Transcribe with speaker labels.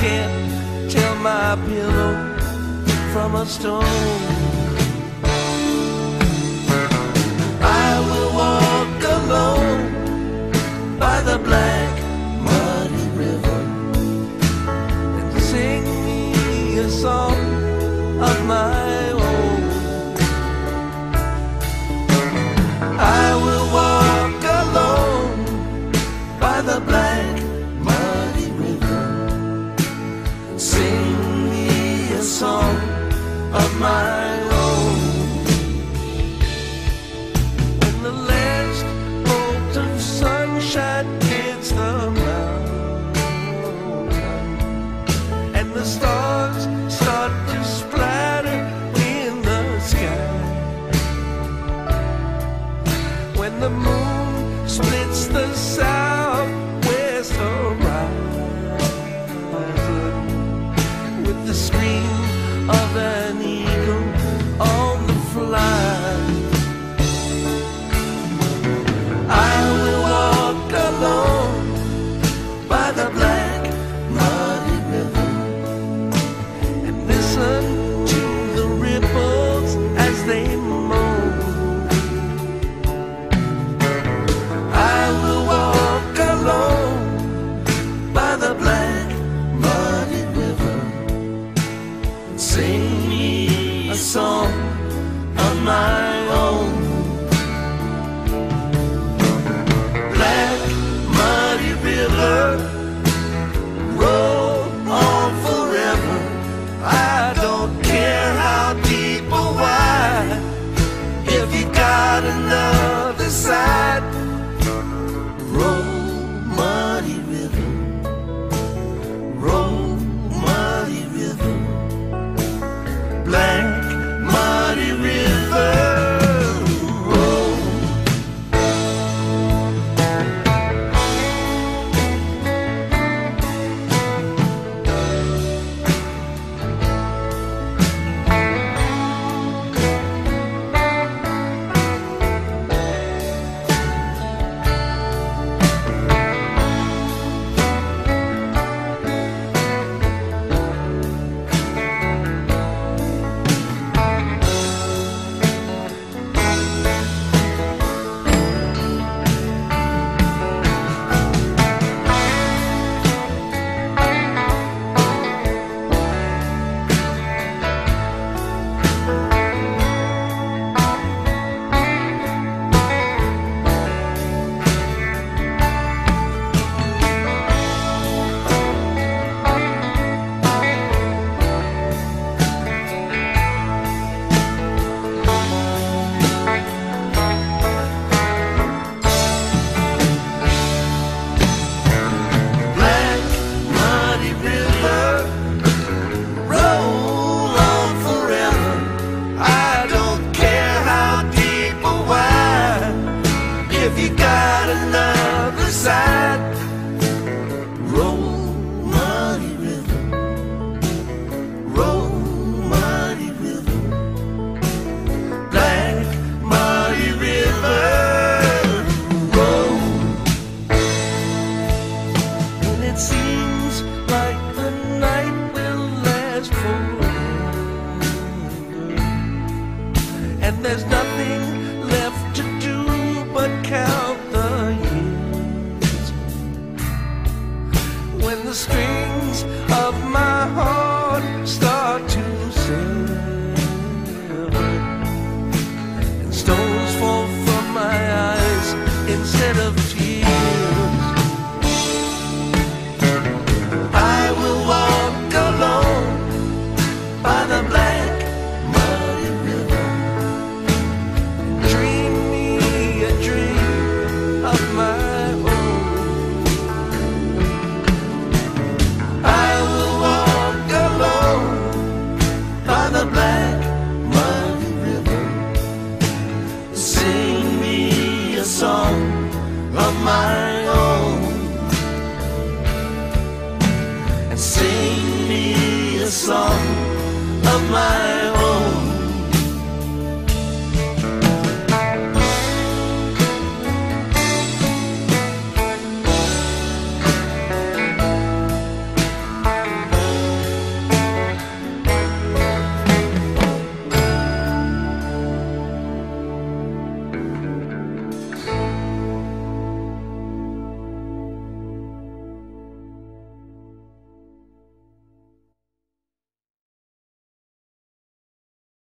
Speaker 1: can't tell my pillow from a stone. I will walk alone by the black muddy river and sing me a song. the blood. and there's nothing me a song of my own.